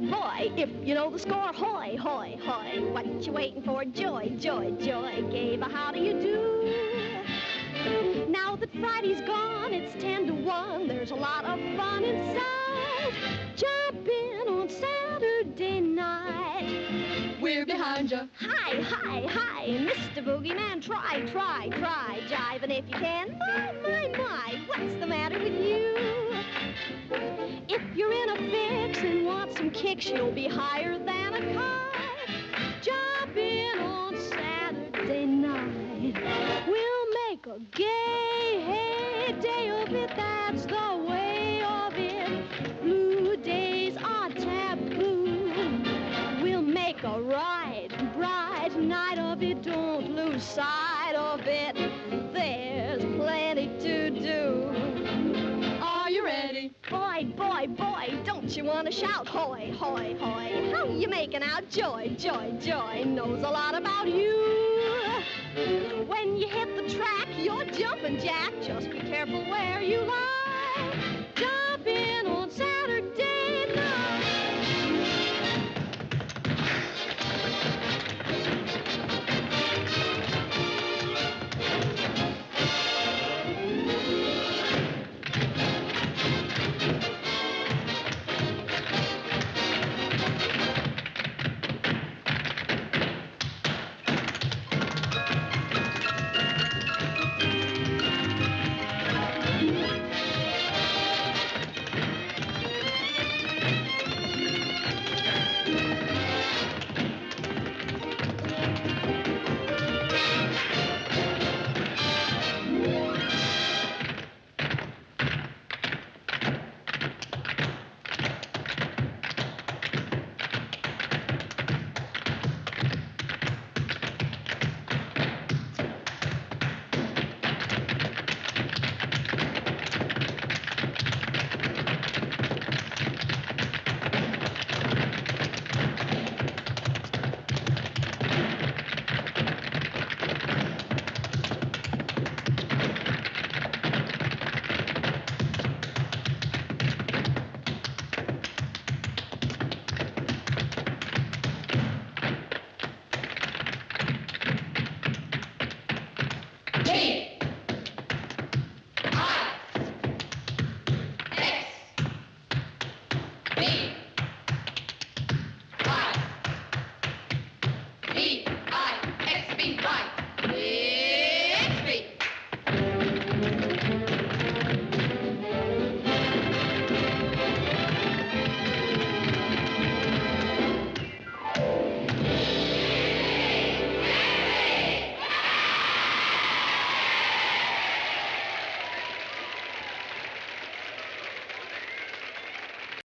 boy, boy, if you know the score, hoy, hoy, hoy. What you waiting for? Joy, joy, joy. Gave a how do you do? Now that Friday's gone, it's ten to one. There's a lot of fun inside. Jump in on Saturday night. We're behind you. Hi, hi, hi, Mr. Boogeyman. Try, try, try, jiving if you can. My, my, my, what's the matter with you? If you're in a fix some kicks, you'll be higher than a kite. Jump in on Saturday night. We'll make a gay day of it. That's the way of it. Blue days are taboo. We'll make a right, bright night of it. Don't lose sight of it. There's plenty to do. Are you ready? Boy, boy, boy, you want to shout hoy, hoy, hoy? How you making out? Joy, joy, joy knows a lot about you. When you hit the track, you're jumping jack. Just be careful where you lie. B.